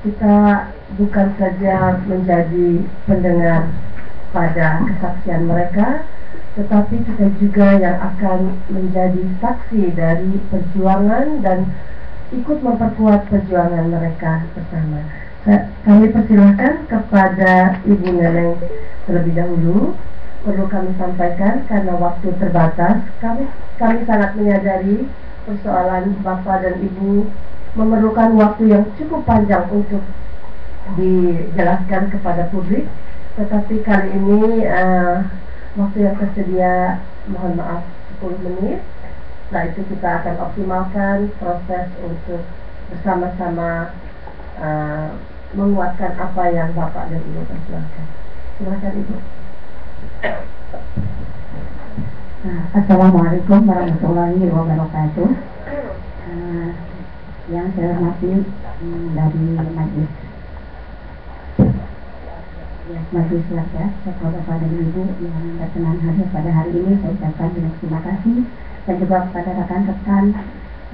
kita bukan saja menjadi pendengar pada kesaksian mereka, tetapi kita juga yang akan menjadi saksi dari perjuangan dan ikut memperkuat perjuangan mereka bersama. Kami persilahkan kepada Ibu Neneng terlebih dahulu. Perlu kami sampaikan karena waktu terbatas, kami kami sangat menyadari persoalan Bapak dan Ibu memerlukan waktu yang cukup panjang untuk dijelaskan kepada publik. Tetapi kali ini uh, waktu yang tersedia mohon maaf 10 menit setelah itu kita akan optimalkan proses untuk bersama-sama uh, menguatkan apa yang Bapak dan Ibu perjuangkan. Silakan Ibu. Nah, Assalamualaikum warahmatullahi wabarakatuh. Uh, yang saya hormati um, dari majlis ya, majlis warga, bapak-bapak dan ibu yang berkenan hadir pada hari ini, saya ucapkan terima kasih dan juga kepada rekan-rekan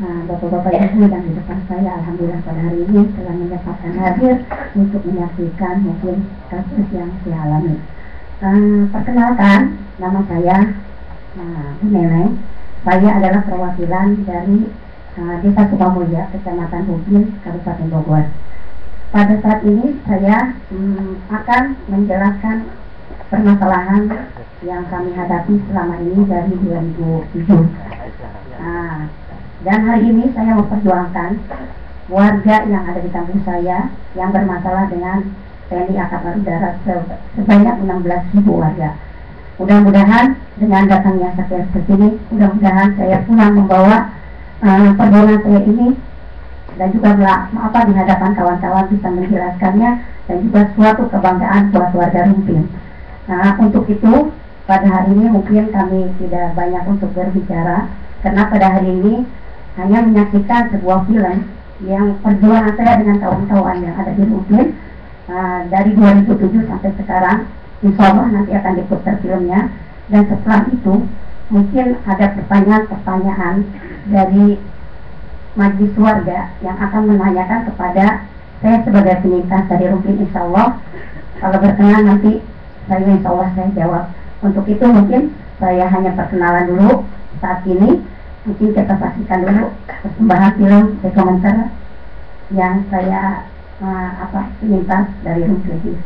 uh, bapak-bapak ibu yang di depan saya, alhamdulillah pada hari ini telah menyempatkan hadir untuk menyaksikan mungkin kasus yang saya alami. Uh, perkenalkan, nama saya uh, Bu Neneng. Saya adalah perwakilan dari Desa Sukamulya, Kecamatan Hubin, Kabupaten Bogor pada saat ini saya hmm, akan menjelaskan permasalahan yang kami hadapi selama ini dari 2007. Nah, dan hari ini saya memperjuangkan warga yang ada di kampung saya yang bermasalah dengan TNI Angkatan Udara sebanyak 16.000 warga. Mudah-mudahan dengan datangnya saya ke sini, mudah-mudahan saya pulang membawa uh, saya ini dan juga apa di hadapan kawan-kawan bisa menjelaskannya dan juga suatu kebanggaan buat warga Rumpin. Nah, untuk itu pada hari ini mungkin kami tidak banyak untuk berbicara karena pada hari ini hanya menyaksikan sebuah film yang perjuangan saya dengan kawan-kawan yang ada di Rumpin uh, dari 2007 sampai sekarang insya Allah nanti akan diputar filmnya dan setelah itu mungkin ada pertanyaan-pertanyaan dari majlis warga yang akan menanyakan kepada saya sebagai penyintas dari Rumpin insya Allah. Kalau berkenan nanti saya insya Allah saya jawab. Untuk itu mungkin saya hanya perkenalan dulu saat ini. Mungkin kita saksikan dulu persembahan film dokumenter yang saya uh, apa penyintas dari Rumpin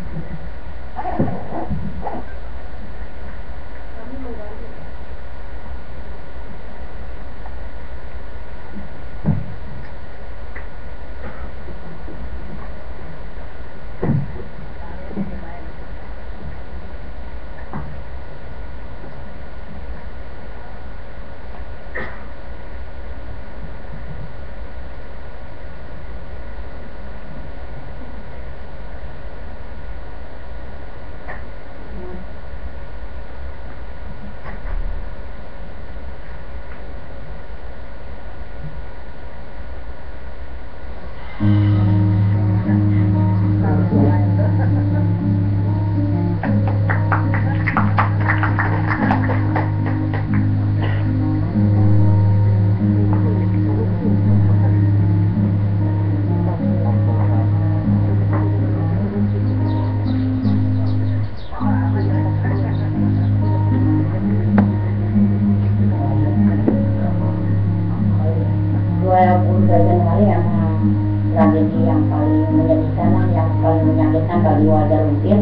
tragedi yang paling menyedihkan yang paling menyakitkan bagi warga Rumpil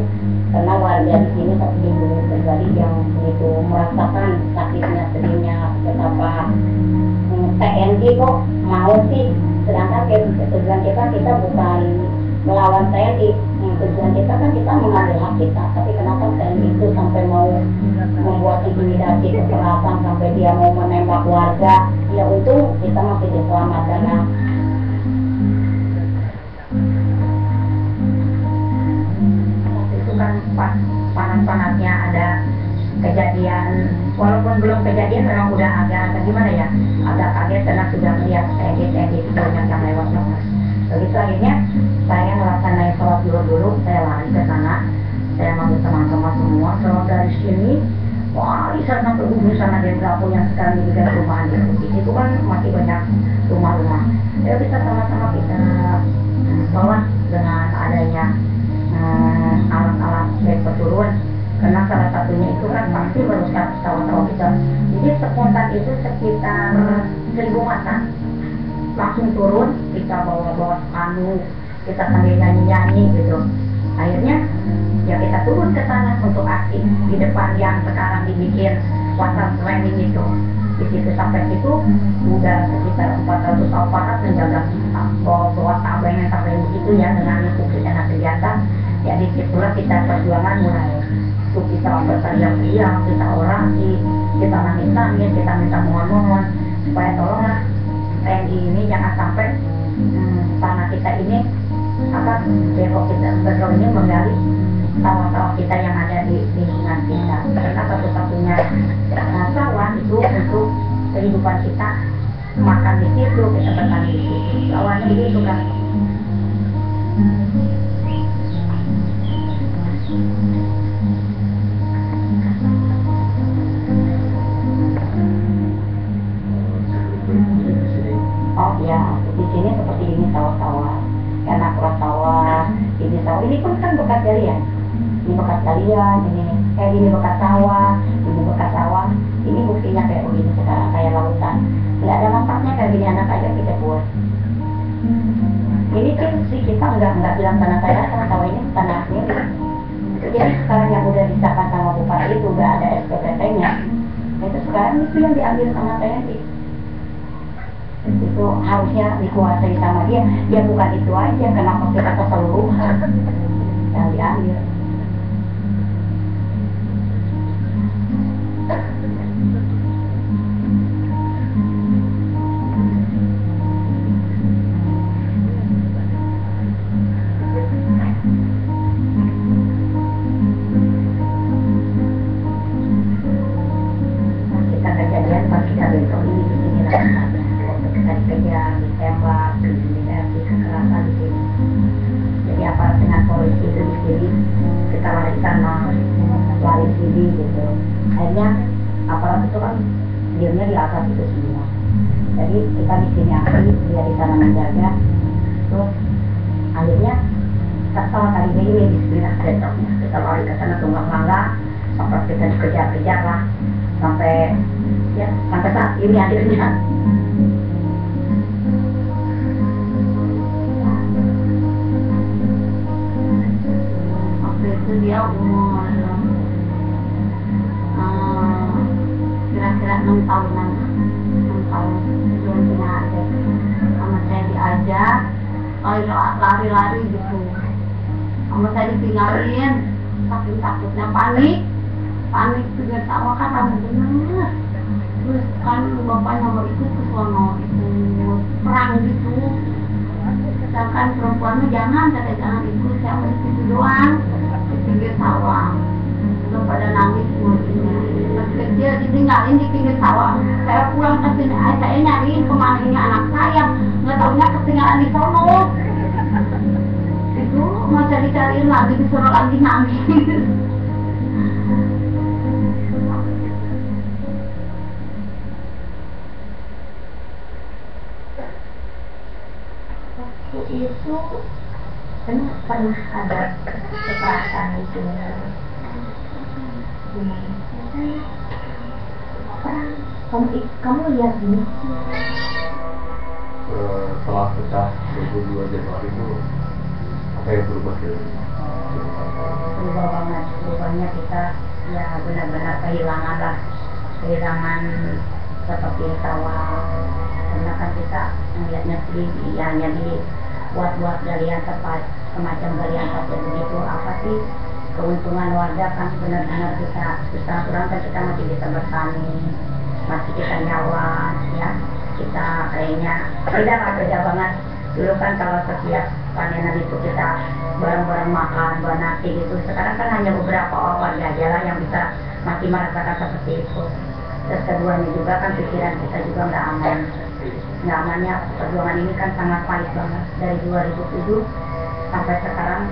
karena warga di sini terlindungi pribadi yang begitu merasakan sakitnya sedihnya betapa hmm, TNI kok mau sih. Sedangkan tujuan kita kita bukan melawan TNI hmm, tujuan kita kan kita mengambil hak kita. Tapi kenapa TNI itu sampai mau membuat intimidasi kekerasan sampai dia mau menembak warga? Ya untung kita masih diselamatkan karena. kan pas panas-panasnya ada kejadian. Walaupun belum kejadian memang udah agak agak gimana ya? Agak kaget karena sudah melihat edit edit banyak yang lewat mas. Begitu akhirnya saya melaksanakan sholat dulu dulu saya lari ke sana. Saya manggil teman-teman semua sholat dari sini. Wah di sana berhubung sana di nggak yang sekarang juga rumah di itu kan masih banyak rumah-rumah. Ya kita sama-sama kita sholat dengan adanya Eh, alat-alat dari turun karena salah satunya itu kan pasti merusak sawah-sawah kita. Jadi sepuntat itu sekitar seribu mata langsung turun kita bawa-bawa panu, kita sambil nyanyi-nyanyi gitu. Akhirnya ya kita turun ke sana untuk aksi di depan yang sekarang dibikin water training itu. Di situ sampai situ udah sekitar 400 aparat menjaga ah, kita. bawa bawa tabelnya tabel begitu ya dengan di kita kegiatan ya di situlah kita perjuangan mulai itu kita berteriak-teriak kita orasi kita nangis-nangis kita minta mohon-mohon supaya tolonglah TNI ini jangan sampai hmm, tanah kita ini apa Depok kita ini menggali sawah-sawah kita yang ada di lingkungan kita. Karena satu-satunya sawah itu untuk kehidupan kita makan di situ kita bertani di situ. Sawahnya itu kan Oh ya, di sini seperti ini sawah-sawah. Karena keluar sawah ini sawah. Ini pun kan bekas galian ini bekas galian ini kayak ini bekas sawah ini bekas sawah. Ini buktinya kayak begini sekarang kayak lautan. Nggak ada manfaatnya kayak gini anak aja kita buat. Ini kan sih kita nggak nggak bilang tanah saya tanah sawah ini tanah jadi sekarang yang udah disahkan sama bupati itu udah ada SPPT-nya itu sekarang itu yang diambil sama TNI itu harusnya dikuasai sama dia. Ya bukan itu aja kenapa kita keseluruhan yang diambil dikejar-kejar lah sampai ya sampai saat ini akhirnya. Waktu itu dia umur eh, kira-kira enam tahunan enam tahun belum punya adik. Sama saya diajak lari- lari-lari gitu. Sama saya ditinggalin saking takutnya panik panik juga sawah kan bener terus kan bapaknya mau ikut ke sono ikut perang gitu. Sedangkan perempuannya jangan kata jangan ikut di situ doang. Di pinggir sawah udah pada nangis semuanya. Pas kecil ditinggalin di pinggir sawah saya pulang ke sini saya nyariin ke mana ini anak saya. Nggak taunya ketinggalan di sono. Itu mau cari-cariin lagi disuruh lagi nangis itu kan pernah ada kekerasan itu perang kamu kamu lihat ini Eh, setelah pecah 22 Januari itu apa yang berubah dari berubah banget berubahnya kita ya benar-benar kehilangan lah kehilangan seperti sawah karena kan kita melihatnya di di- hanya di buat-buat galian tempat semacam galian tempat begitu apa sih keuntungan warga kan benar-benar kita bisa kurang kan kita masih bisa bertani masih kita nyawa ya. Kita kayaknya beda lah beda banget. Dulu kan kalau setiap panenan itu kita bareng-bareng makan buat nasi gitu. Sekarang kan hanya beberapa orang aja lah yang bisa masih merasakan seperti itu. Terus keduanya juga kan pikiran kita juga nggak aman nggak amannya perjuangan ini kan sangat pahit banget. Dari 2007 sampai sekarang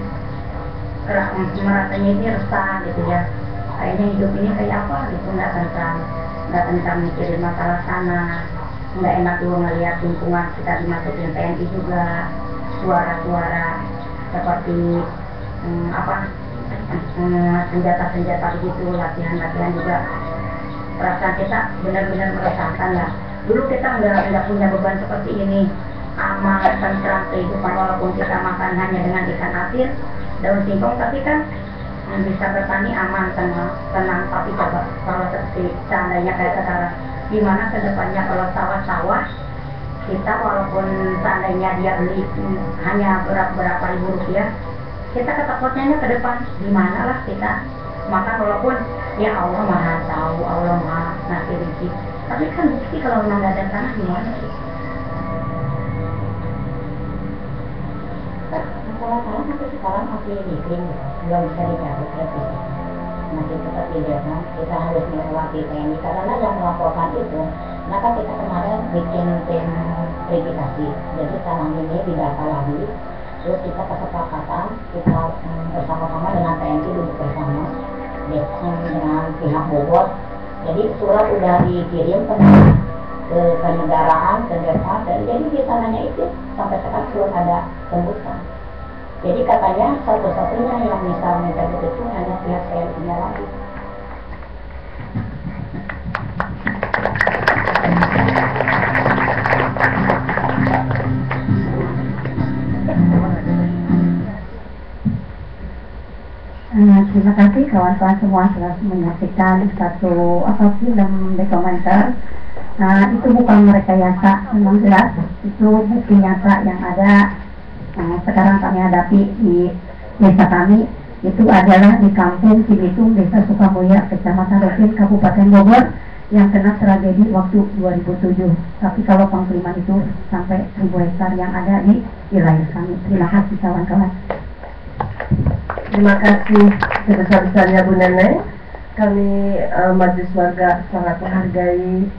ra- merasanya ini resah gitu ya. Kayaknya hidup ini kayak apa gitu nggak tentang nggak tentang mikirin masalah sana. Nggak enak juga ngeliat lingkungan kita dimasukin TNI juga. Suara-suara seperti hmm, apa hmm, senjata-senjata begitu latihan-latihan juga. Perasaan kita benar-benar merasakan lah dulu kita nggak nggak punya beban seperti ini. Aman tentram kehidupan walaupun kita makan hanya dengan ikan asin daun singkong tapi kan bisa bertani aman tenang tenang. Tapi coba kalau seperti seandainya kayak sekarang gimana ke depannya kalau sawah-sawah kita walaupun seandainya dia beli hmm, hanya berapa berapa ribu rupiah kita ketakutnya ke depan. Gimana lah kita makan walaupun ya Allah maha tahu Allah maha ngasih rezeki tapi kan bukti kalau memang gak ada tanah gimana sih? Masalah tanah sampai sekarang masih bikin belum bisa dicabut revisi masih tetap di demo kita harus melewati TNI karena yang melaporkan itu maka kita kemarin bikin tim verifikasi. Jadi tanah ini didata lagi. Terus kita kesepakatan kita mm, bersama-sama dengan TNI duduk bersama dengan pihak Bogor jadi surat udah dikirim ke ke kenegaraan ke desa. Dan jadi di sananya itu sampai sekarang belum ada tembusan. Jadi katanya satu-satunya yang bisa mencabut itu hanya pihak TNI lagi Uh, terima kasih kawan-kawan semua telah menyaksikan satu apa film dokumenter. Uh, itu bukan merekayasa, memang jelas itu bukti nyata yang ada uh, sekarang kami hadapi di desa kami itu adalah di kampung Cibitung, Desa Sukamulya, Kecamatan Rukin, Kabupaten Bogor yang kena tragedi waktu 2007. Tapi kalau pengkiriman itu sampai 1000 hektar yang ada di wilayah kami. Terima kasih kawan-kawan. Terima kasih sebesar-besarnya Bu Neneng. Kami uh, Majelis Warga sangat menghargai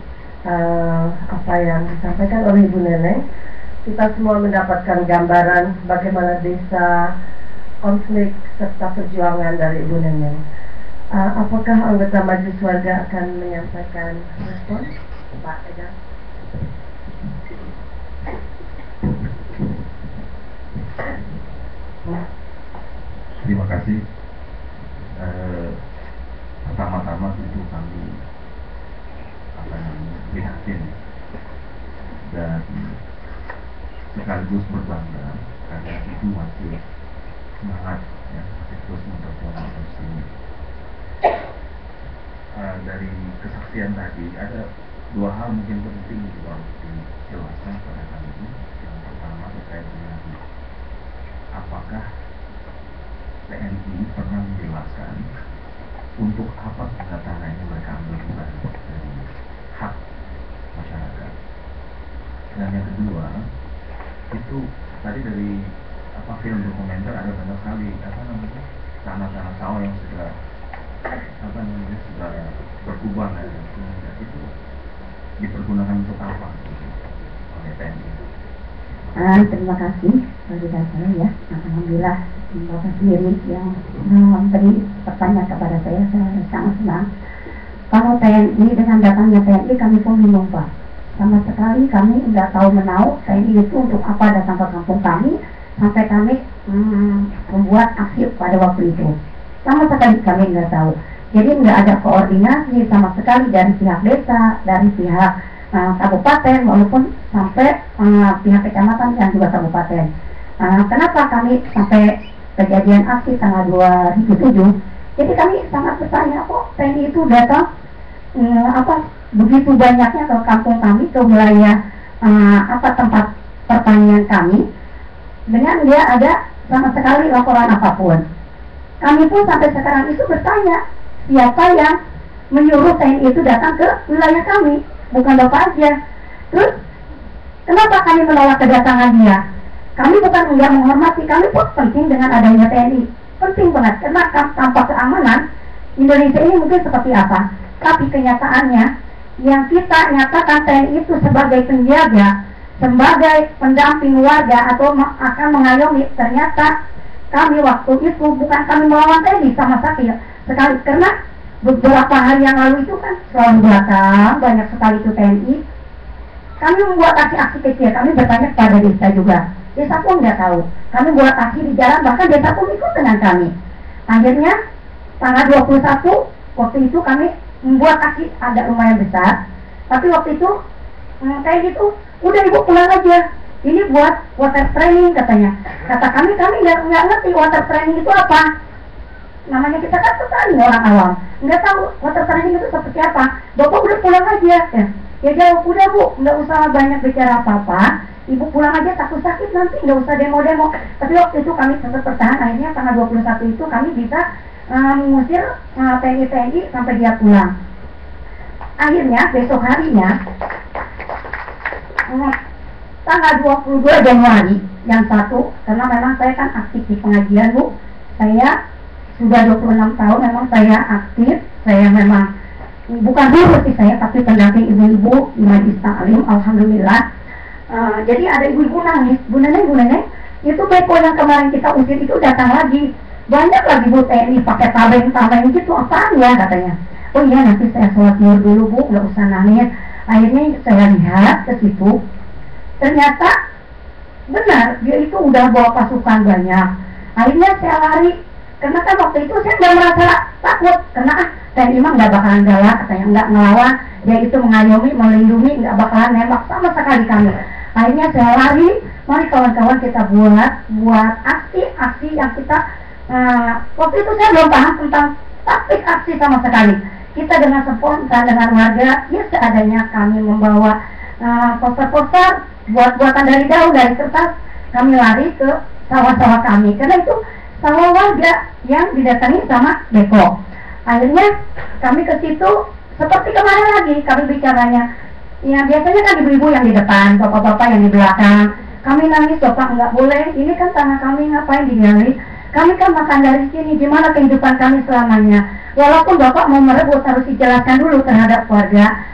uh, apa yang disampaikan oleh Ibu Neneng. Kita semua mendapatkan gambaran bagaimana desa konflik serta perjuangan dari Ibu Neneng. Uh, apakah anggota Majelis Warga akan menyampaikan respon? Pak Eda. Terima kasih. Eh, pertama-tama tentu kami apa namanya prihatin. Dan sekaligus berbangga karena itu masih semangat ya masih terus memperjuangkan ini. Uh, dari kesaksian tadi ada dua hal mungkin penting harus dijelaskan pada kami yang pertama terkait dengan apakah TNI pernah menjelaskan untuk apa tanah ini mereka ambil bukan dari hak masyarakat. Dan yang kedua itu tadi dari apa film dokumenter ada banyak sekali apa namanya tanah-tanah sawah yang sudah apa namanya sudah berkubang dan itu dipergunakan untuk apa oleh TNI. Ah, terima kasih bagi saya ya. Alhamdulillah Bapak sendiri yang memberi pertanyaan kepada saya, saya sangat senang. Kalau TNI dengan datangnya TNI kami pun bingung Pak. Sama sekali kami nggak tahu menau TNI itu untuk apa datang ke kampung kami sampai kami hmm, membuat aksi pada waktu itu. Sama sekali kami nggak tahu. Jadi nggak ada koordinasi sama sekali dari pihak desa, dari pihak uh, kabupaten walaupun sampai uh, pihak kecamatan dan juga kabupaten. Uh, kenapa kami sampai kejadian aksi tanggal 2007? Jadi kami sangat bertanya kok TNI itu datang uh, apa begitu banyaknya ke kampung kami ke wilayah uh, apa tempat pertanian kami dengan dia ada sama sekali laporan apa pun. Kami pun sampai sekarang itu bertanya siapa yang menyuruh TNI itu datang ke wilayah kami bukan Bapak aja. Terus kenapa kami menolak kedatangan dia? Kami bukan enggak menghormati, kami pun penting dengan adanya TNI. Penting banget karena tanpa keamanan Indonesia ini mungkin seperti apa. Tapi kenyataannya yang kita nyatakan TNI itu sebagai penjaga, sebagai pendamping warga atau akan mengayomi, ternyata kami waktu itu bukan kami melawan TNI sama sekali, sekali karena beberapa hari yang lalu itu kan selalu belakang banyak sekali itu TNI kami membuat aksi-aksi kecil kami bertanya kepada desa juga. Desa pun nggak tahu. Kami buat aksi di jalan bahkan desa pun ikut dengan kami. Akhirnya tanggal 21 waktu itu kami membuat kaki agak lumayan besar. Tapi waktu itu hmm, kayak gitu udah ibu pulang aja. Ini buat water training katanya. Kata kami kami nggak ngerti water training itu apa namanya kita kan petani orang awam. Nggak tahu water training itu seperti apa. Bapak udah pulang aja. Ya ya jawab udah bu. Nggak usah banyak bicara apa apa ibu pulang aja takut sakit nanti. Nggak usah demo-demo. Tapi waktu itu kami tetap bertahan. Akhirnya tanggal 21 itu kami bisa uh, mengusir uh, TNI-TNI sampai dia pulang. Akhirnya besok harinya uh, tanggal 22 Januari yang satu karena memang saya kan aktif di pengajian bu. Saya sudah 26 tahun memang saya aktif. Saya memang bukan guru sih saya tapi pendamping ibu-ibu di majlis taklim alhamdulillah. Uh, jadi ada ibu-ibu nangis. Bu nenek bu nenek itu beko yang kemarin kita usir itu datang lagi. Banyak lagi bu TNI pakai tabeng tabeng gitu apa ya katanya. Oh iya nanti saya sholat dulu bu nggak usah nangis. Akhirnya saya lihat ke situ. Ternyata benar dia itu udah bawa pasukan banyak. Akhirnya saya lari karena kan waktu itu saya nggak merasa takut. Karena ah saya memang nggak bakalan galak katanya nggak ngelawan dia itu mengayomi melindungi nggak bakalan nembak sama sekali kami. Akhirnya saya lari mari kawan-kawan kita buat buat aksi-aksi yang kita uh, waktu itu saya belum paham tentang taktik aksi sama sekali. Kita dengan spontan dengan warga ya seadanya kami membawa uh, poster-poster buat-buatan dari daun dari kertas kami lari ke sawah-sawah kami. Karena itu sawah warga yang didatangi sama Deko akhirnya kami ke situ seperti kemarin lagi kami bicaranya. Ya biasanya kan ibu-ibu yang di depan bapak-bapak yang di belakang. Kami nangis bapak nggak boleh. Ini kan tanah kami ngapain digali kami kan makan dari sini gimana kehidupan kami selamanya? Walaupun bapak mau merebut harus dijelaskan dulu terhadap keluarga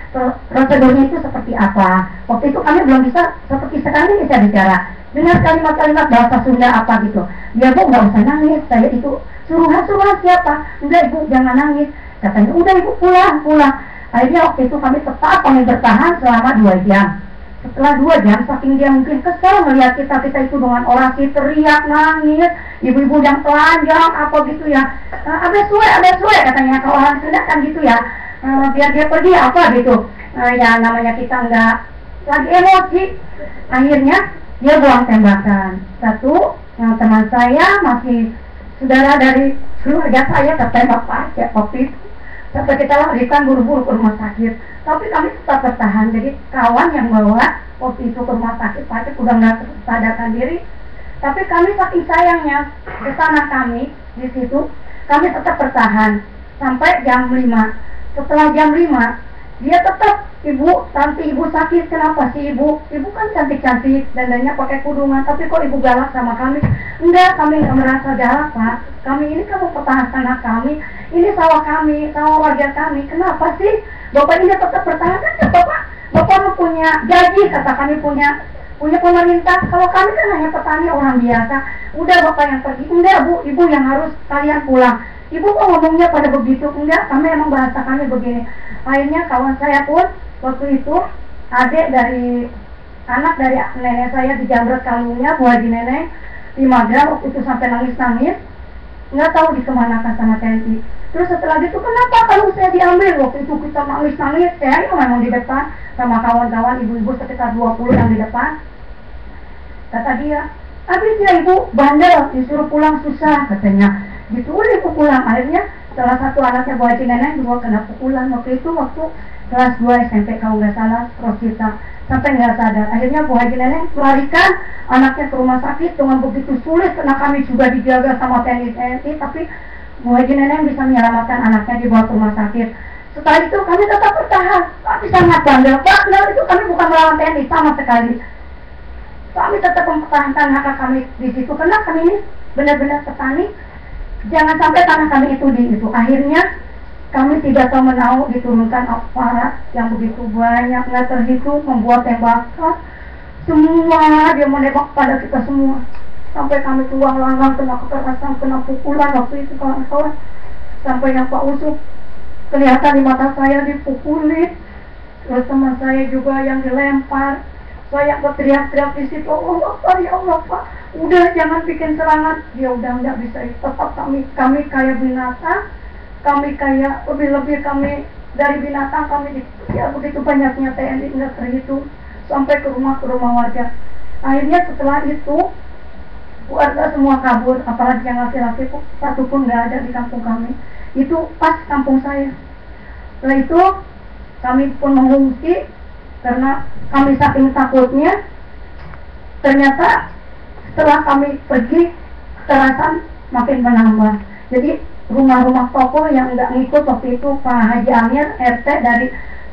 prosedurnya itu seperti apa? Waktu itu kami belum bisa seperti sekarang bisa bicara dengar kalimat-kalimat bahasa Sunda apa gitu. Dia bu nggak usah nangis. Saya itu suruhan-suruhan siapa? Enggak ibu jangan nangis. Katanya udah ibu pulang pulang. Akhirnya waktu itu kami tetap kami bertahan selama dua jam. Setelah dua jam saking dia mungkin kesel melihat kita kita itu dengan orasi teriak nangis ibu-ibu yang telanjang apa gitu ya. Uh, ada suwe ada suwe katanya. Kalau orang Sunda kan gitu ya. Uh, biar dia pergi apa gitu. Uh, ya namanya kita nggak lagi emosi. Akhirnya dia buang tembakan. Satu yang teman saya masih saudara dari keluarga saya tertembak pakai kopi sampai kita larikan buru-buru ke rumah sakit. Tapi kami tetap bertahan. Jadi kawan yang bawa kopi itu ke rumah sakit pakai udah nggak sadarkan diri. Tapi kami saking sayangnya ke sana kami di situ kami tetap bertahan. Sampai jam 5 setelah jam 5 dia tetap ibu nanti ibu sakit. Kenapa sih ibu? Ibu kan cantik cantik dandannya pakai kudungan tapi kok ibu galak sama kami? Enggak kami nggak merasa galak pak. Kami ini kamu pertahankan hak kami. Ini sawah kami sawah warga kami. Kenapa sih? Bapak ini tetap pertahankan kan bapak bapak punya gaji kata kami punya punya pemerintah. Kalau kami kan hanya petani orang biasa. Udah bapak yang pergi. Enggak bu. Ibu yang harus kalian pulang. Ibu kok ngomongnya pada begitu? Enggak kami emang bahasa kami begini akhirnya kawan saya pun waktu itu adik dari anak dari nenek saya di Jambret kalungnya Bu Haji Nenek di Magelang waktu itu sampai nangis-nangis nggak tahu di ke mana kan sama TNI terus setelah itu kenapa kalau saya diambil? Waktu itu kita nangis-nangis saya memang di depan sama kawan-kawan ibu-ibu sekitar 20 yang di depan. Kata dia habis ya ibu bandel disuruh pulang susah katanya. Gitu ibu pulang. Akhirnya salah satu anaknya Bu Haji Nenek juga kena pukulan waktu itu waktu kelas 2 SMP kalau nggak salah Rosita sampai nggak sadar. Akhirnya Bu Haji Nenek melarikan anaknya ke rumah sakit dengan begitu sulit karena kami juga dijaga sama TNI TNI tapi Bu Haji Nenek bisa menyelamatkan anaknya dibawa ke rumah sakit. Setelah itu kami tetap bertahan. Kami sangat bandel bandel itu kami bukan melawan TNI sama sekali. Kami tetap mempertahankan hak kami di situ. Karena kami ini benar-benar petani jangan sampai tanah kami itu di itu akhirnya kami tidak tahu menahu diturunkan aparat yang begitu banyak nggak terhitung membuat tembakan. Semua dia menembak pada kita semua. Sampai kami tuang langgang kena kekerasan kena pukulan waktu itu kawan-kawan sampai yang Pak Usuk kelihatan di mata saya dipukuli terus teman saya juga yang dilempar saya berteriak-teriak di situ oh Pak ya Allah Pak. Udah jangan bikin serangan. Dia udah nggak bisa. Tetap kami kami kayak binatang kami kayak lebih-lebih kami dari binatang kami ya begitu banyaknya TNI nggak terhitung sampai ke rumah ke rumah warga. Akhirnya setelah itu warga semua kabur apalagi yang laki-laki satu pun nggak ada di kampung kami. Itu pas kampung saya. Setelah itu kami pun mengungsi karena kami saking takutnya ternyata setelah kami pergi kekerasan makin menambah. Jadi rumah-rumah toko yang nggak ngikut waktu itu Pak Haji Amir RT dari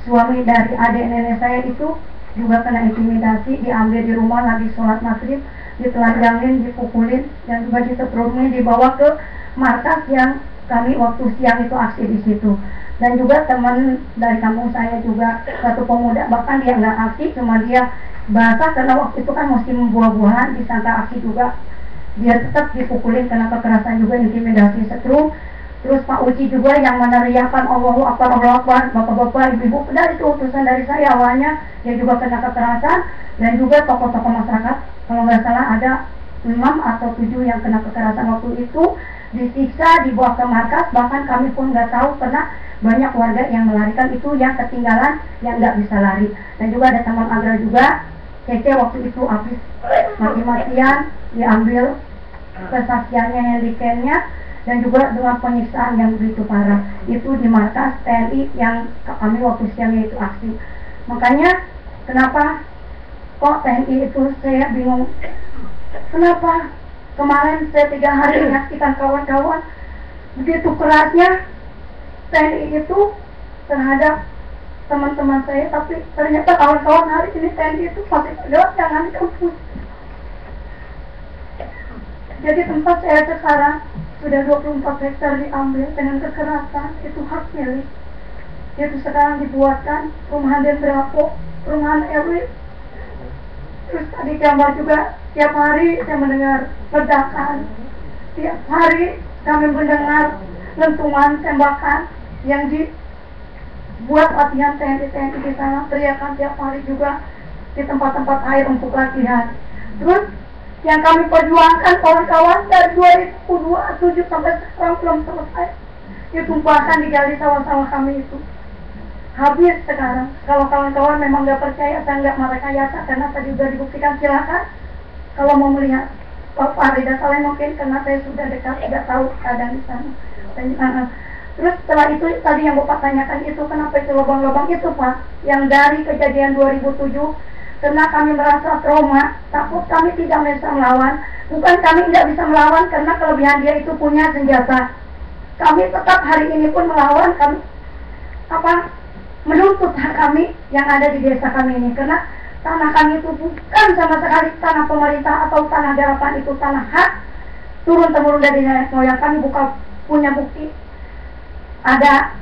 suami dari adik nenek saya itu juga kena intimidasi diambil di rumah lagi sholat maghrib ditelanjangin dipukulin dan juga disetrumin dibawa ke markas yang kami waktu siang itu aksi di situ dan juga teman dari kampung saya juga satu pemuda bahkan dia nggak aksi cuma dia basah karena waktu itu kan musim buah-buahan disangka aksi juga. Dia tetap dipukulin karena kekerasan juga intimidasi setrum Terus Pak Uci juga yang meneriakan Allahu Akbar, Allahu Akbar, bapak-bapak, ibu-ibu, dan itu utusan dari saya awalnya, dia juga kena kekerasan, dan juga tokoh-tokoh masyarakat, kalau nggak salah ada enam atau tujuh yang kena kekerasan waktu itu, disiksa, dibawa ke markas, bahkan kami pun nggak tahu karena banyak warga yang melarikan itu yang ketinggalan, yang nggak bisa lari. Dan juga ada teman Agra juga, Cece waktu itu habis. Mati-matian, diambil kesaksiannya, handikennya, dan juga dengan penyiksaan yang begitu parah. Itu di markas TNI yang kami waktu siangnya itu aksi. Makanya kenapa kok TNI itu saya bingung kenapa kemarin saya tiga hari menyaksikan kawan-kawan begitu kerasnya TNI itu terhadap teman-teman saya tapi ternyata kawan-kawan hari ini TNI itu masih lewat jangan kampus. Jadi tempat saya sekarang sudah 24 hektar diambil dengan kekerasan itu hak milik. Itu sekarang dibuatkan perumahan Dendrapo perumahan RW terus tadi gambar juga tiap hari saya mendengar ledakan. Tiap hari kami mendengar lentungan tembakan yang dibuat latihan TNI-TNI di sana teriakan tiap hari juga di tempat-tempat air untuk latihan. Terus yang kami perjuangkan kawan-kawan dari 2027 sampai sekarang belum selesai. Ditumpahkan digali sawah-sawah kami itu habis sekarang. Kalau kawan-kawan memang nggak percaya saya nggak merekayasa karena tadi sudah dibuktikan silakan. Kalau mau melihat Pak Farida Saleh mungkin karena saya sudah dekat tidak tahu keadaan di sana. Terus setelah itu tadi yang Bapak tanyakan itu kenapa itu lubang-lubang? Itu Pak yang dari kejadian 2007 karena kami merasa trauma, takut kami tidak bisa melawan. Bukan kami tidak bisa melawan karena kelebihan dia itu punya senjata. Kami tetap hari ini pun melawan kami apa menuntut hak kami yang ada di desa kami ini. Karena tanah kami itu bukan sama sekali tanah pemerintah atau tanah garapan itu. Tanah hak turun temurun dari nenek moyang. Kami buka punya bukti. Ada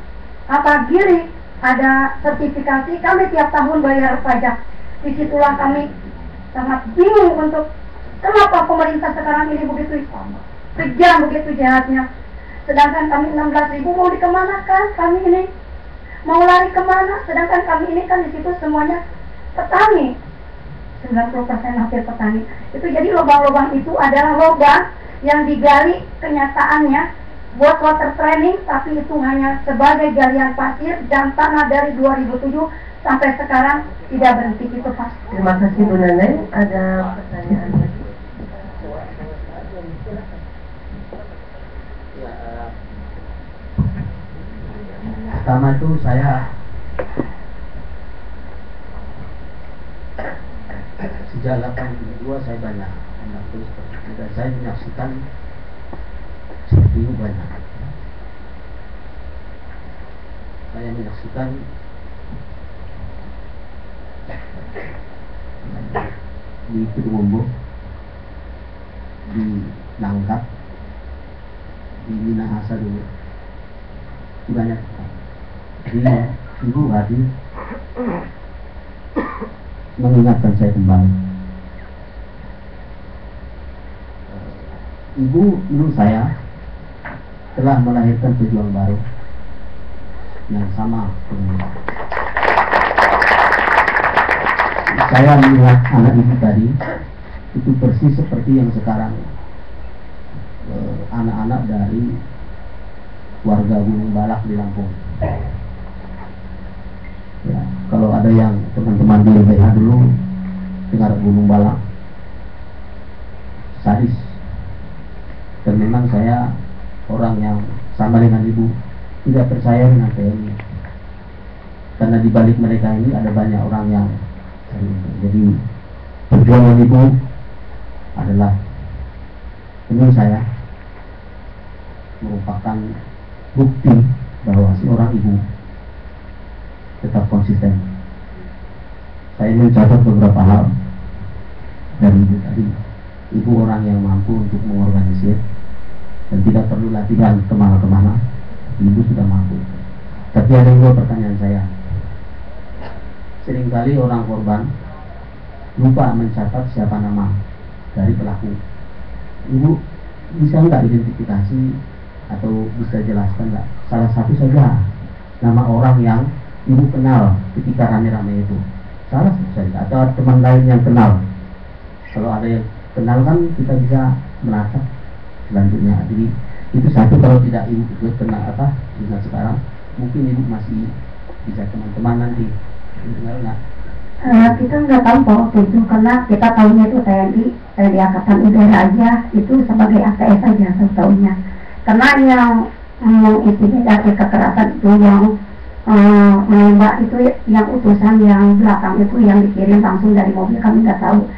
apa giri ada sertifikasi. Kami tiap tahun bayar pajak. Di situlah kami sangat bingung untuk kenapa pemerintah sekarang ini begitu kejam begitu jahatnya. Sedangkan kami 16 ribu mau dikemanakan kami ini mau lari ke mana? Sedangkan kami ini kan di situ semuanya petani. 90% hampir petani. Itu jadi lubang-lubang itu adalah lubang yang digali kenyataannya buat water training tapi itu hanya sebagai galian pasir dan tanah dari 2007 sampai sekarang tidak berhenti. Itu Pak. Terima kasih Bu Neneng. Ada pertanyaan lagi? Pertama itu saya sejak 82 saya banyak anak terus dan saya menyaksikan seperti itu banyak. Saya menyaksikan di Kedungombo di Langkat di Minahasa dulu banyak di ibu hadir mengingatkan saya kembali. Ibu menurut saya telah melahirkan pejuang baru yang sama dengan saya melihat anak ibu tadi itu persis seperti yang sekarang eh, anak-anak dari warga Gunung Balak di Lampung kalau ada yang teman-teman di LBH dulu dengar Gunung Balang sadis dan memang saya orang yang sama dengan ibu tidak percaya dengan TNI karena di balik mereka ini ada banyak orang yang jadi perjuangan ibu adalah menurut saya merupakan bukti bahwa seorang ibu tetap konsisten. Saya mencatat beberapa hal dari ibu tadi. Ibu orang yang mampu untuk mengorganisir dan tidak perlu latihan ke mana-kemana. Ibu sudah mampu. Tapi ada dua pertanyaan saya. Seringkali orang korban lupa mencatat siapa nama dari pelaku. Ibu bisa nggak identifikasi atau bisa jelaskan nggak salah satu saja nama orang yang ibu kenal ketika rame-rame itu. Salah saja atau teman lain yang kenal. Kalau ada yang kenal kan kita bisa melacak selanjutnya. Jadi itu satu kalau tidak ibu ikut kenal apa ingat sekarang mungkin ibu masih bisa teman-teman nanti. Kenal nggak Uh, kita nggak tahu waktu itu karena kita tahunya itu TNI TNI Angkatan Udara aja itu sebagai ATS saja tahunya karena yang mengintimidasi kekerasan itu yang menembak itu yang utusan yang belakang itu yang dikirim langsung dari mobil kami nggak tahu.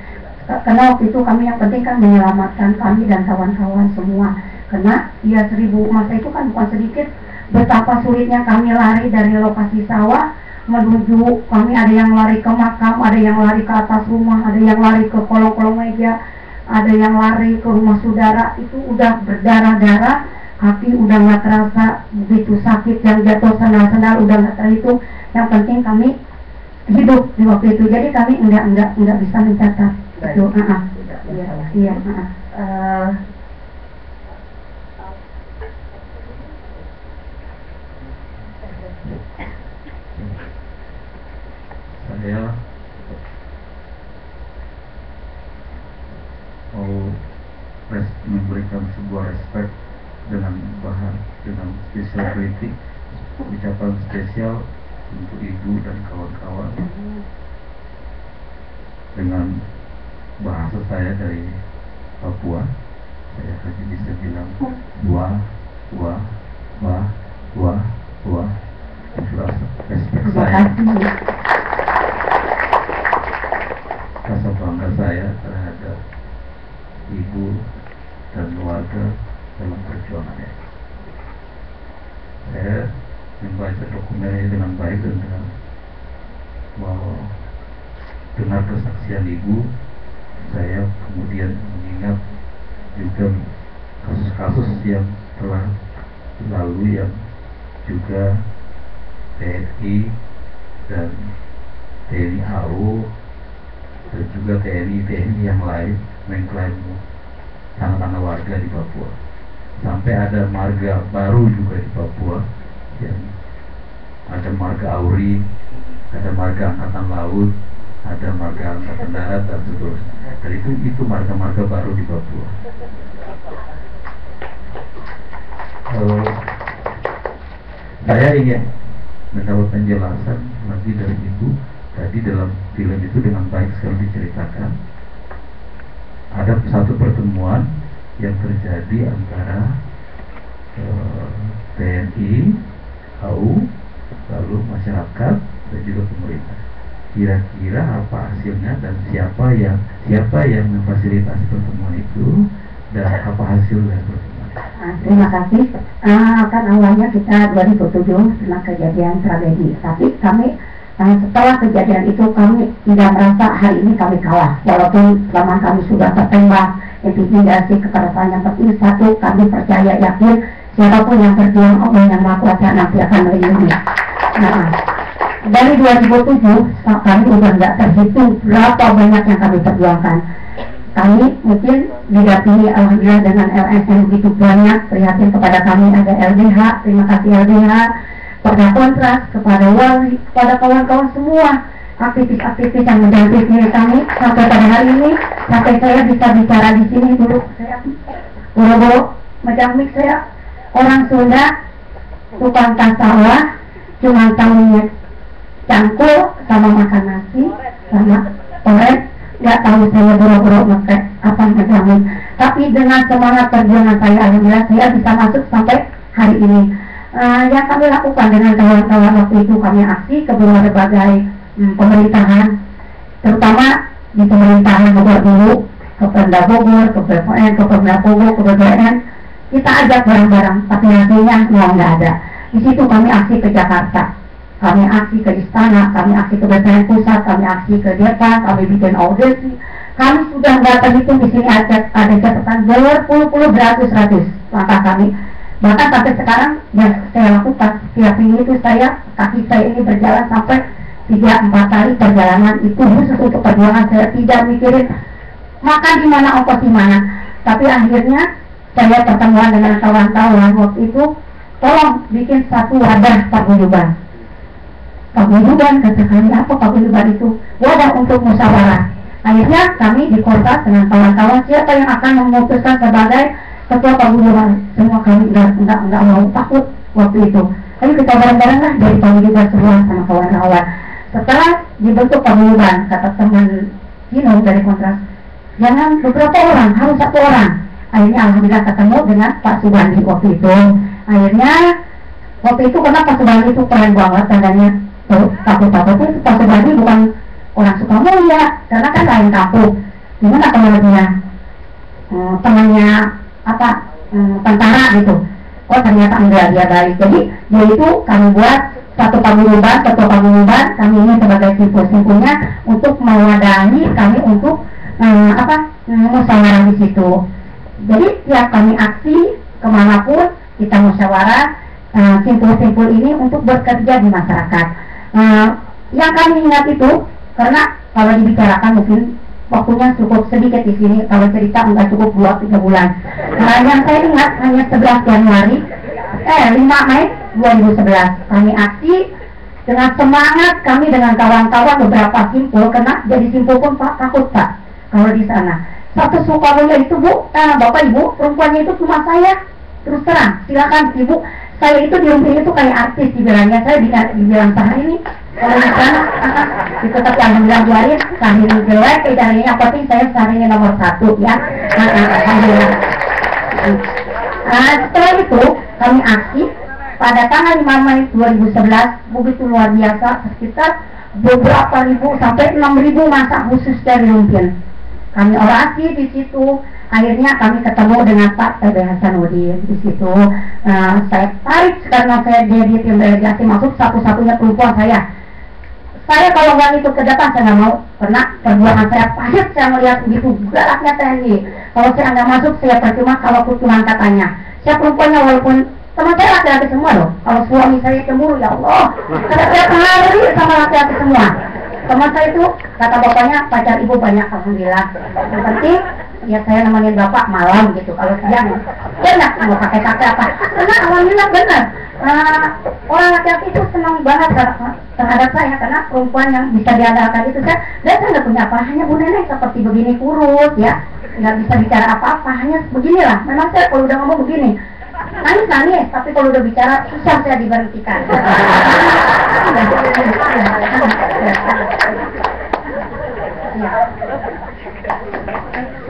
Karena waktu itu kami yang penting kan menyelamatkan kami dan kawan-kawan semua. Karena ya seribu masa itu kan bukan sedikit. Betapa sulitnya kami lari dari lokasi sawah menuju kami ada yang lari ke makam ada yang lari ke atas rumah ada yang lari ke kolong-kolong meja ada yang lari ke rumah saudara. Itu udah berdarah-darah kaki udah nggak terasa begitu sakit yang jatuh sandal-sandal udah nggak terhitung yang penting kami hidup di waktu itu jadi kami enggak enggak enggak bisa mencatat Baik. itu uh -uh. Iya iya uh -uh. Saya mau res- memberikan sebuah respect dengan bahan dengan spesial kritik ucapan spesial untuk ibu dan kawan-kawan. Dengan bahasa saya dari Papua saya hanya bisa bilang wah wah wah wah wah. Rasa respect terima saya kasih. Rasa bangga saya terhadap ibu dan keluarga dalam perjuangannya. Saya membaca dokumen ini dengan baik dan dengan mau dengar kesaksian ibu, saya kemudian mengingat juga kasus-kasus yang telah lalu yang juga TNI dan TNI AU dan juga TNI TNI yang lain mengklaim tanah-tanah warga di Papua sampai ada marga baru juga di Papua yang ada marga Auri ada marga Angkatan Laut ada marga Angkatan Darat dan seterusnya. Dan itu itu marga-marga baru di Papua. Eh, saya ingin mendapat penjelasan lagi dari ibu tadi dalam film itu dengan baik sekali diceritakan. Ada satu pertemuan yang terjadi antara eh, TNI, AU, lalu masyarakat dan juga pemerintah. Kira-kira apa hasilnya dan siapa yang siapa yang memfasilitasi pertemuan itu dan apa hasil dari pertemuan? Ah, terima kasih. Ah, kan awalnya kita 2007 pernah kejadian tragedi, tapi kami ah, setelah kejadian itu kami tidak merasa hari ini kami kalah, walaupun zaman kami sudah tertembak, intimidasi, kekerasan yang penting satu kami percaya yakin siapa pun yang berjuang Allah yang Maha Kuasa nanti akan melindungi. Nah, dari 2007 sa- kami udah nggak terhitung berapa banyak yang kami perjuangkan. Kami mungkin didampingi alhamdulillah dengan LSM begitu banyak. Prihatin kepada kami ada LDH terima kasih LDH pada kontras kepada wali kepada kawan-kawan semua aktivis-aktivis yang mendampingi kami sampai pada hari ini sampai saya bisa bicara di sini dulu. Saya boro-boro macam mik saya orang Sunda tukang tas sawah cuma tahunya cangkul sama makan nasi sama oret nggak tahu saya buru-buru pakai apa ngejamin tapi dengan semangat perjuangan saya alhamdulillah saya bisa masuk sampai hari ini. Uh, yang kami lakukan dengan kawan-kawan waktu itu kami aksi ke berbagai hmm, pemerintahan terutama di pemerintahan Bogor dulu ke Pemda Bogor, ke BPN, ke Pemda Bogor, ke BPN kita ajak barang-barang tapi hasilnya mau nggak ada di situ kami aksi ke Jakarta kami aksi ke istana, kami aksi ke BPN pusat, kami aksi ke Depan, kami bikin audisi. Kami sudah nggak terhitung di sini ada ada catatan berpuluh-puluh beratus-ratus langkah kami. Bahkan sampai sekarang yang saya lakukan setiap minggu itu saya kaki saya ini berjalan sampai tiga empat kali perjalanan itu khusus untuk perjuangan saya tidak mikirin makan di mana ongkos di mana. Tapi akhirnya saya pertemuan dengan kawan-kawan waktu itu tolong bikin satu wadah paguyuban paguyuban kata kami apa paguyuban itu? Wadah untuk musyawarah. Akhirnya kami di kota dengan kawan-kawan siapa yang akan memutuskan sebagai ketua paguyuban semua kami enggak, enggak, enggak mau takut waktu itu. Ayo kita bareng-bareng lah dari paguyuban semua sama kawan-kawan setelah dibentuk paguyuban kata teman Kino dari kontras jangan beberapa orang harus satu orang. Akhirnya alhamdulillah ketemu dengan Pak Subandi waktu itu. Akhirnya waktu itu karena Pak Subandi itu keren banget tandanya takut-takut itu Pak Subandi bukan orang Sukamulya karena kan lain kampung. Gimana dia hmm, temannya apa? Hmm, tentara gitu. Oh ternyata enggak dia baik. Jadi dia itu kami buat satu paguyuban ketua paguyuban kami ini sebagai simpul-simpulnya untuk mewadahi kami untuk hmm, apa hmm, musyawarah di situ. Jadi tiap kami aksi ke mana pun kita musyawarah uh, simpul-simpul ini untuk bekerja di masyarakat. Yang kami ingat itu karena kalau dibicarakan mungkin waktunya cukup sedikit di sini kalau cerita enggak cukup dua tiga bulan. Nah, yang saya ingat hanya 11 Januari eh 5 Mei 2011 kami aksi dengan semangat kami dengan kawan-kawan beberapa simpul kena jadi simpul pun pak takut pak kalau di sana. Satu Sukamulya itu bu eh, bapak ibu perempuannya itu cuma saya. Terus terang silakan ibu. Saya itu di rumah itu kayak artis dibilangnya. Saya dibilang sah ini kalau di sana itu tetap yang bilang juarin sahir jelek tidak yang penting saya sahirnya nomor satu ya. Nah, nah, alhamdulillah. Nah, setelah itu kami aksi pada tanggal 5 Mei 2011 begitu luar biasa sekitar beberapa ribu sampai enam ribu masa khusus dari Lumpin kami orasi di situ. Akhirnya kami ketemu dengan Pak TB Hasanuddin di situ. Uh, saya tarik karena saya jadi tim delegasi masuk satu-satunya perempuan saya. Saya kalau nggak itu ke depan saya nggak mau. Karena perjuangan saya pahit saya melihat begitu galaknya TNI kalau saya nggak masuk saya percuma kalau cuma katanya saya perempuannya walaupun teman saya laki-laki semua loh kalau suami saya cemburu ya Allah. Karena saya pengaruhi sama laki-laki semua. Teman saya itu kata bapaknya pacar ibu banyak alhamdulillah. Yang penting ya saya nemenin bapak malam gitu kalau siang. Benar mau pakai pakai apa. Karena alhamdulillah benar. Uh, orang laki-laki itu senang banget terhadap saya karena perempuan yang bisa diandalkan itu saya dan saya nggak punya apa hanya bu nenek seperti begini kurus ya. Nggak bisa bicara apa-apa hanya beginilah. Memang saya kalau udah ngomong begini nangis nangis tapi kalau udah bicara susah saya diberhentikan.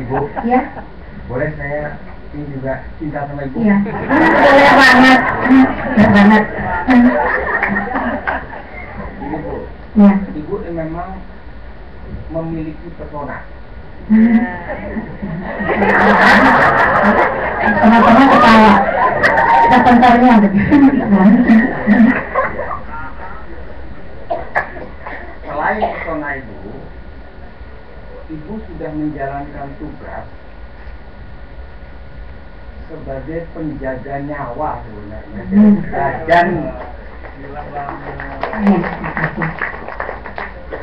Ibu, ya. boleh saya ini juga cinta sama ibu? iya. Boleh banget. Boleh banget. Ini bu, ya ibu memang memiliki pesona. Teman-teman ketawa. Sebentarnya Selain pesona ibu, ibu sudah menjalankan tugas sebagai penjaga nyawa sebenarnya. Dan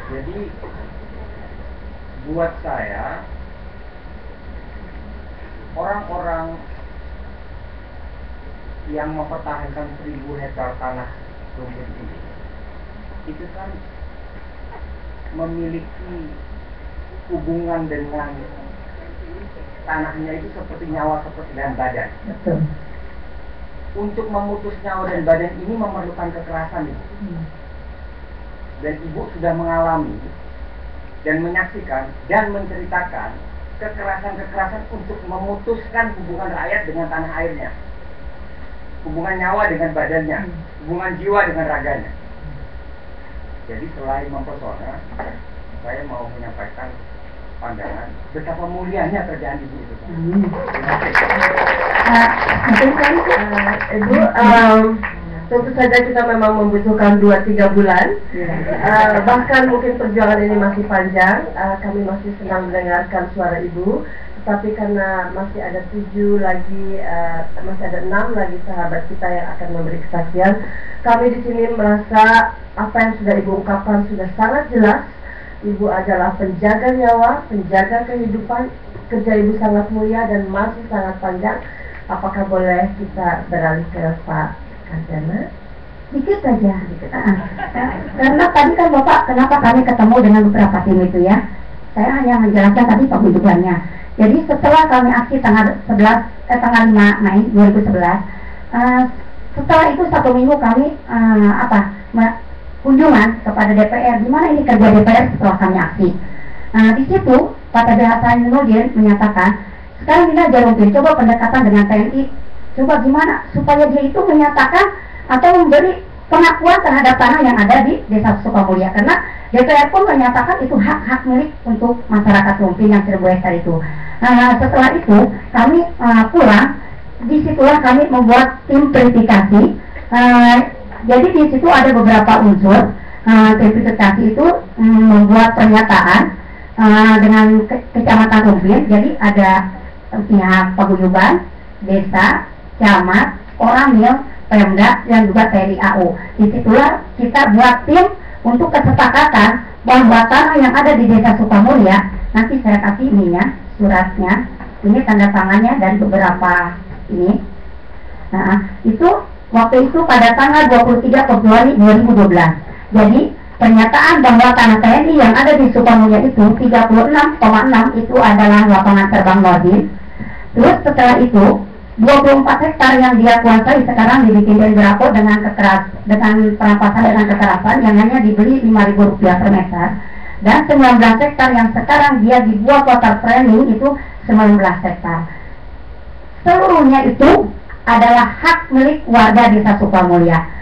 jadi buat saya orang-orang yang mempertahankan seribu hektar tanah rumput ini itu kan memiliki hubungan dengan tanahnya itu seperti nyawa seperti dan badan. Betul. Untuk memutus nyawa dan badan ini memerlukan kekerasan itu Hmm. dan ibu sudah mengalami dan menyaksikan dan menceritakan kekerasan-kekerasan untuk memutuskan hubungan rakyat dengan tanah airnya. Hubungan nyawa dengan badannya. Hubungan jiwa dengan raganya. Jadi selain mempesona saya mau menyampaikan pandangan betapa mulianya kerjaan ibu itu. Terima kasih. Uh, ibu um, tentu saja kita memang membutuhkan 2-3 bulan. Uh, bahkan mungkin perjuangan ini masih panjang. Uh, kami masih senang mendengarkan suara ibu. Tetapi karena masih ada tujuh lagi uh, masih ada enam lagi sahabat kita yang akan memberi kesaksian kami di sini merasa apa yang sudah ibu ungkapkan sudah sangat jelas. Ibu adalah penjaga nyawa penjaga kehidupan. Kerja ibu sangat mulia dan masih sangat panjang. Apakah boleh kita beralih ke Pak Kardana Dikit saja. Karena tadi kan Bapak, kenapa kami ketemu dengan beberapa tim itu ya? Saya hanya menjelaskan tadi penghidupannya. Jadi setelah kami aksi tanggal 11, eh, tanggal 5 Mei 2011, uh, setelah itu satu minggu kami uh, apa kunjungan kepada DPR. Di mana ini kerja DPR setelah kami aksi? Nah di situ Pak Hasan Nurdin menyatakan sekarang aja mungkin coba pendekatan dengan TNI Coba gimana supaya dia itu menyatakan atau memberi pengakuan terhadap tanah yang ada di desa Sukamulya karena DPR pun menyatakan itu hak-hak milik untuk masyarakat Lumpin yang seribu itu. Nah, setelah itu kami uh, pulang, di situlah kami membuat tim verifikasi. Uh, jadi di situ ada beberapa unsur. Uh, verifikasi itu um, membuat pernyataan uh, dengan ke kecamatan Lumpin. Jadi ada pihak paguyuban, desa, camat, Koramil, Pemda, dan juga TNI AU. Di situlah kita buat tim untuk kesepakatan bahwa tanah yang ada di desa Sukamulya, nanti saya kasih ininya, suratnya, ini tanda tangannya dan beberapa ini. Nah, itu waktu itu pada tanggal 23 Februari 2012. Jadi, pernyataan bahwa tanah TNI yang ada di Sukamulya itu 36,6 itu adalah lapangan terbang Nordin. Terus setelah itu 24 hektar yang dia kuasai sekarang dibikin dari berapa dengan kekeras dengan perampasan dengan kekerasan yang hanya dibeli 5.000 rupiah per meter. Dan 19 hektar yang sekarang dia dibuat water framing itu 19 hektar. Seluruhnya itu adalah hak milik warga desa Sukamulya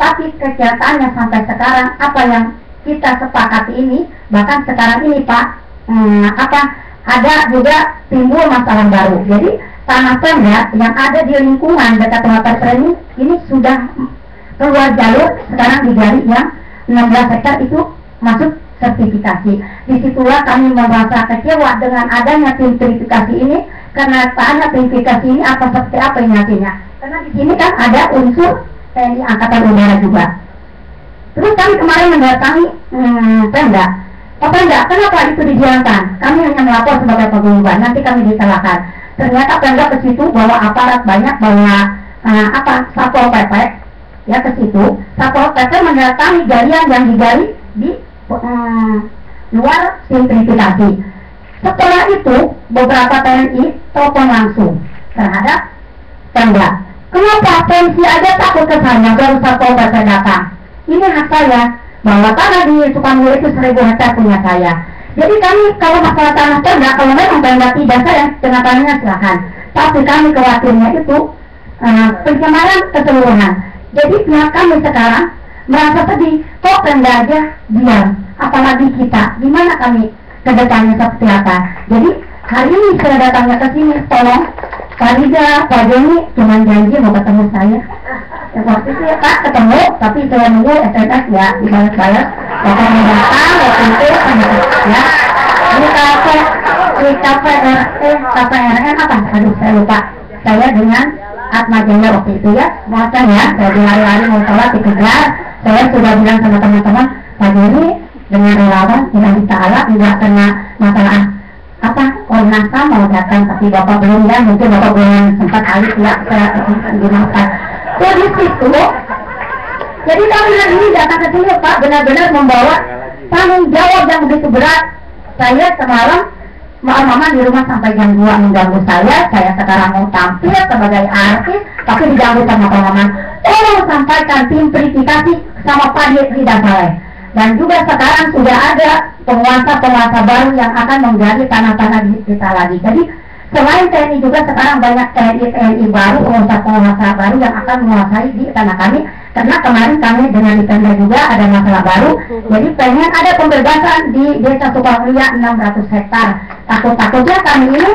tapi kenyataannya sampai sekarang apa yang kita sepakati ini bahkan sekarang ini Pak hmm, apa ada juga timbul masalah baru. Jadi tanah pemda yang ada di lingkungan dekat training ini sudah keluar jalur sekarang digali yang 16 hektar itu masuk sertifikasi. Di situlah kami merasa kecewa dengan adanya tim verifikasi ini karena tanya verifikasi ini apa seperti apa ini hasilnya. Karena di sini kan ada unsur TNI Angkatan Udara juga. Terus kami kemarin mendatangi hmm, Pemda. Pak Pemda, kenapa itu dijalankan? Kami hanya melapor sebagai pengumuman, nanti kami disalahkan ternyata Pemda ke situ bawa aparat banyak bawa uh, apa satpol pp ya ke situ. Satpol pp mendatangi galian yang digali di uh, luar simplifikasi setelah itu beberapa TNI telepon langsung terhadap Pemda kenapa pensi aja takut ke sana? Baru satpol pp datang. Ini hak saya bahwa tanah di Sukamuli itu seribu hektar punya saya jadi kami kalau masalah tanah Pemda, kalau memang tidak saya dengan tanahnya silahkan. Tapi kami khawatirnya itu uh, pencemaran keseluruhan. Jadi pihak kami sekarang merasa sedih, kok Pemda aja diam, apalagi kita, gimana kami ke depannya seperti apa. Jadi hari ini saya datangnya ke sini, tolong Pak Riza, Pak Joni cuma janji mau ketemu saya. Ya, waktu itu ya Pak ketemu, tapi saya nunggu SMS ya, dibalas-balas. Bapak mau datang, waktu itu ya. Di kafe, di kafe RT, kafe RN apa? Aduh, saya lupa. Saya dengan Atma Jaya waktu itu ya, muatan ya, saya lari-lari mau sholat dikejar. Saya sudah bilang sama teman-teman, Pak Joni dengan relawan, dengan ta'ala tidak kena HAM mau datang tapi bapak belum ya mungkin bapak belum sempat kali ya saya gunakan jadi situ. Jadi hari ini datang ke sini pak benar-benar membawa tanggung jawab yang begitu berat. Saya semalam mama di rumah sampai jam 2 mengganggu saya. Saya sekarang mau tampil sebagai artis tapi diganggu sama Pak Maman tolong sampaikan tim verifikasi sama Pak Yedri dan dan juga sekarang sudah ada penguasa-penguasa baru yang akan menggali tanah-tanah di kita lagi. Jadi selain TNI juga sekarang banyak TNI-TNI baru, penguasa-penguasa baru yang akan menguasai di tanah kami. Karena kemarin kami dengan di Pemda juga ada masalah baru, jadi pengen ada pembebasan di Desa Sukamulia 600 hektar. Takut-takutnya kami ini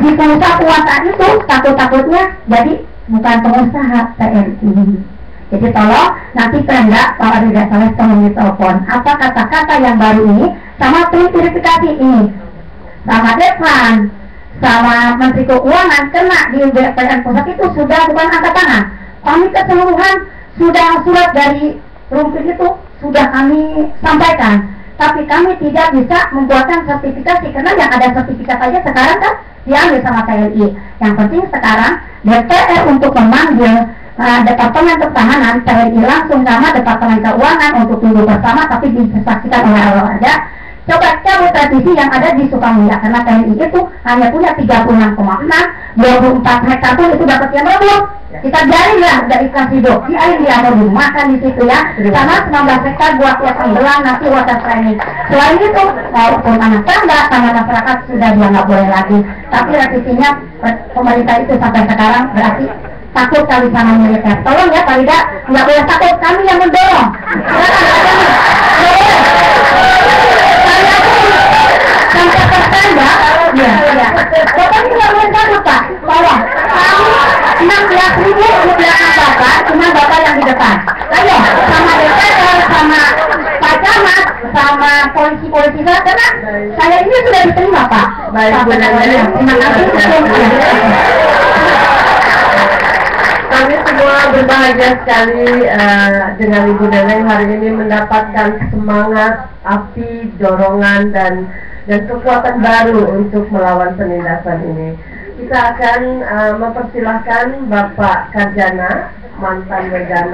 di pengusaha penguasaan itu takut-takutnya jadi bukan pengusaha TNI. Jadi tolong nanti Pemda kalau tidak salah temui telepon. Apa kata-kata yang baru ini sama verifikasi ini? Sama Depan sama Menteri Keuangan kena di BPN pusat itu sudah bukan angkat tangan. Kami keseluruhan sudah surat dari rumput itu sudah kami sampaikan. Tapi kami tidak bisa membuatkan sertifikasi karena yang ada sertifikat saja sekarang kan diambil sama TNI yang penting sekarang DPR untuk memanggil uh, Departemen Pertahanan TNI langsung sama Departemen Keuangan untuk tunggu bersama tapi disaksikan oleh aja coba cabut revisi yang ada di Sukamulya karena TNI itu hanya punya 36,6 24 hektar pun itu dapat yang kita biarin lah dari hidup di air dia mau makan di situ ya. Sama 19 hektar buat ya tenggelam nanti water training. Selain itu walaupun anak tangga sama masyarakat sudah dia nggak boleh lagi. Tapi revisinya pemerintah itu sampai sekarang berarti takut kali sama militer. Tolong ya Pak Rida, nggak boleh takut, kami yang mendorong. Ya, ya. Bapak boleh takut Pak, tolong. Kami 16 ribu di belakang Bapak, cuma Bapak yang di depan. Ayo, sama DPR, sama Pak Camat, sama polisi-polisi saya, karena saya ini sudah diterima Pak. Baik. Terima kasih. Kami semua berbahagia sekali uh, dengan Ibu Neneng hari ini mendapatkan semangat, api, dorongan dan dan kekuatan baru untuk melawan penindasan ini. Kita akan uh, mempersilahkan Bapak Karjana, mantan Megana.